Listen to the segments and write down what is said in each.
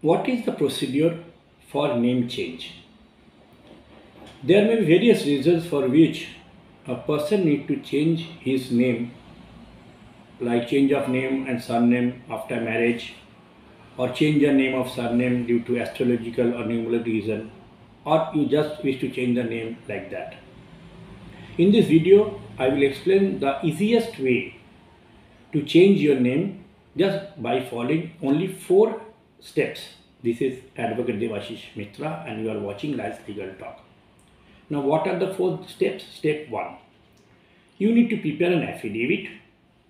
what is the procedure for name change? There may be various reasons for which a person need to change his name like change of name and surname after marriage or change the name of surname due to astrological or numerological reason or you just wish to change the name like that. In this video, I will explain the easiest way to change your name just by following only four steps. This is Advocate Devasis Mitra and you are watching Lions Legal Talk. Now what are the four steps? Step 1. You need to prepare an affidavit.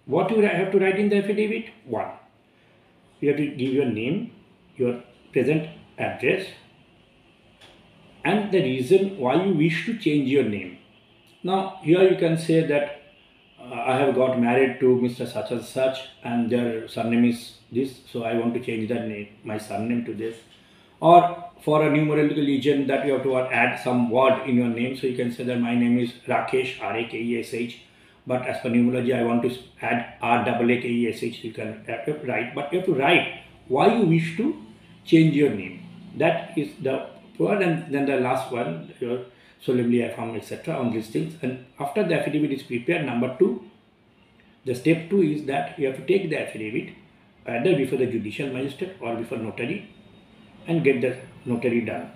What you have to write in the affidavit? 1. You have to give your name, your present address and the reason why you wish to change your name. Now here you can say that I have got married to Mr. Such and Such and their surname is this so I want to change the name, my surname to this. Or for a numerological legend that you have to add some word in your name so you can say that my name is Rakesh R-A-K-E-S-H but as per numerology I want to add R-A-K-E-S-H, you can uh, write but you have to write why you wish to change your name. That is the one and then the last one your solemnly affirm etc on these things and after the affidavit is prepared number two the step two is that you have to take the affidavit either before the judicial magistrate or before notary and get the notary done.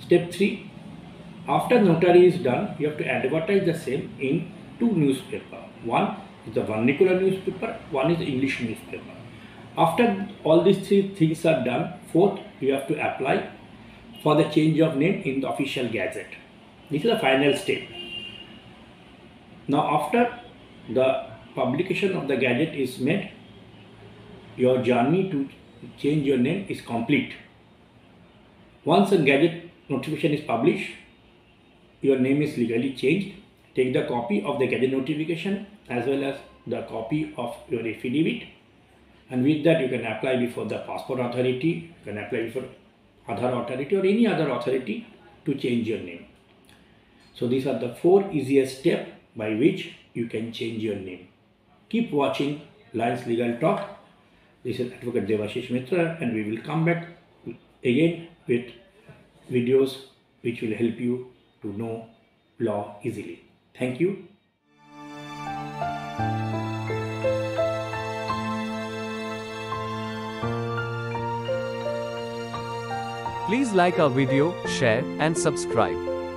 Step 3. After notary is done, you have to advertise the same in two newspaper. One is the vernacular newspaper, one is the English newspaper. After all these three things are done, fourth, you have to apply for the change of name in the official gazette. This is the final step. Now after the publication of the gazette is made, your journey to change your name is complete. Once a gazette notification is published, your name is legally changed. Take the copy of the gazette notification as well as the copy of your affidavit and with that you can apply before the passport authority, you can apply before other authority or any other authority to change your name. So these are the four easiest steps by which you can change your name. Keep watching Lions Legal Talk. This is Advocate Devasis Mitra and we will come back again with videos which will help you to know law easily. Thank you. Please like our video, share, and subscribe.